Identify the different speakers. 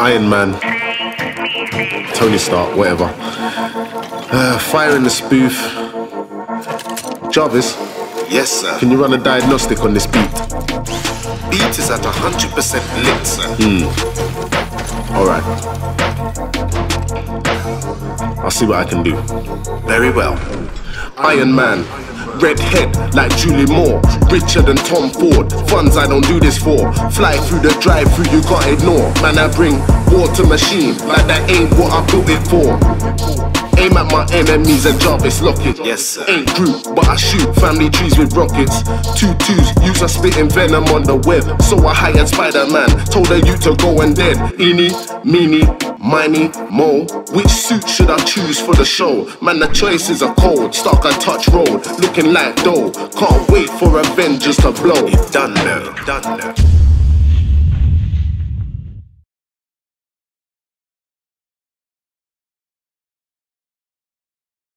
Speaker 1: Iron Man, Tony Stark, whatever. Uh, fire in the spoof. Jarvis,
Speaker 2: Yes, sir.
Speaker 1: can you run a diagnostic on this beat?
Speaker 2: Beat is at 100% lit, sir. Hmm.
Speaker 1: Alright. I'll see what I can do.
Speaker 2: Very well.
Speaker 1: Iron Man. Red head like Julie Moore, richer than Tom Ford. Funds I don't do this for. Fly through the drive through, you can't ignore. Man, I bring water machine like that ain't what I built it for. Aim at my enemies and Jarvis lock it.
Speaker 2: Yes, sir.
Speaker 1: Ain't Groot, but I shoot family trees with rockets. Two twos, use a spitting venom on the web. So I hired Spider Man, told her you to go and dead. Eeny, meeny, miny, mo. Which suit should I choose for the show? Man, the choices are cold. Stark and touch road, looking like dough. Can't wait for Avengers to blow.
Speaker 2: Done now. Done now.